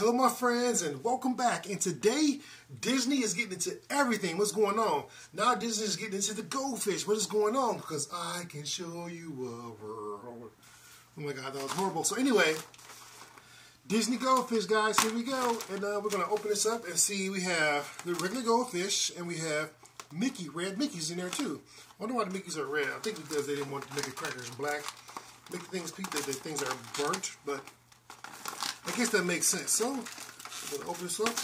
Hello, my friends, and welcome back. And today, Disney is getting into everything. What's going on? Now, Disney is getting into the goldfish. What is going on? Because I can show you a world. Oh my God, that was horrible. So anyway, Disney goldfish, guys. Here we go, and uh, we're gonna open this up and see. We have the regular goldfish, and we have Mickey, red Mickey's in there too. I wonder why the Mickeys are red. I think because they didn't want to make the crackers black, make things the things are burnt, but I guess that makes sense. So, I'm going to open this up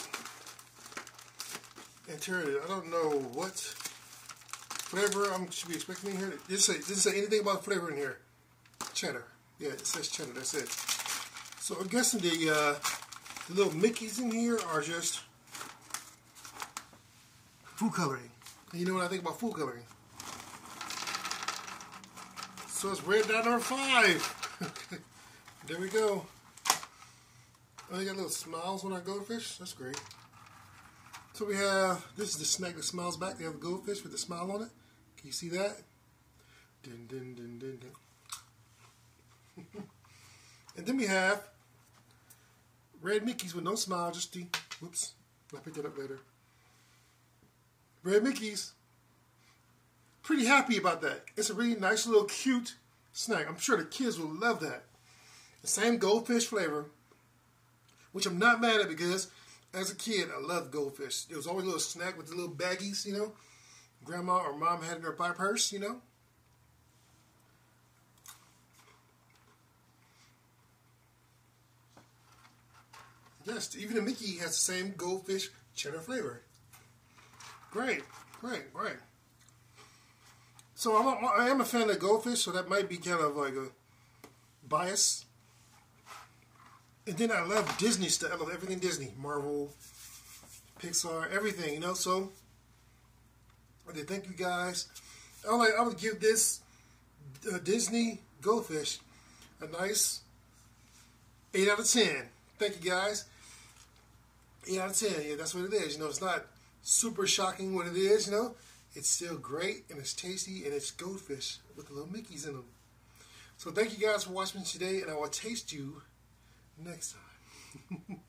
and tear it. I don't know what flavor I should be expecting in here. It didn't say, didn't say anything about flavor in here. Cheddar. Yeah, it says cheddar. That's it. So I'm guessing the, uh, the little Mickeys in here are just food coloring. And you know what I think about food coloring? So it's red dot number five. there we go. Oh, they got little smiles on our goldfish. That's great. So we have, this is the snack that smiles back. They have a goldfish with a smile on it. Can you see that? Dun, dun, dun, dun, dun. and then we have red Mickeys with no smile, just the, whoops, I'll pick that up later. Red Mickeys. Pretty happy about that. It's a really nice little cute snack. I'm sure the kids will love that. The same goldfish flavor, which I'm not mad at because as a kid, I loved goldfish. It was always a little snack with the little baggies, you know. Grandma or mom had in her purse, you know. Yes, even the Mickey has the same goldfish cheddar flavor. Great, great, great. So I'm a, I am a fan of goldfish, so that might be kind of like a bias and then I love Disney stuff. I love everything Disney, Marvel, Pixar, everything. You know, so I thank you guys. I like I would give this uh, Disney Goldfish a nice eight out of ten. Thank you guys. Eight out of ten. Yeah, that's what it is. You know, it's not super shocking what it is. You know, it's still great and it's tasty and it's goldfish with the little Mickeys in them. So thank you guys for watching today, and I will taste you next time.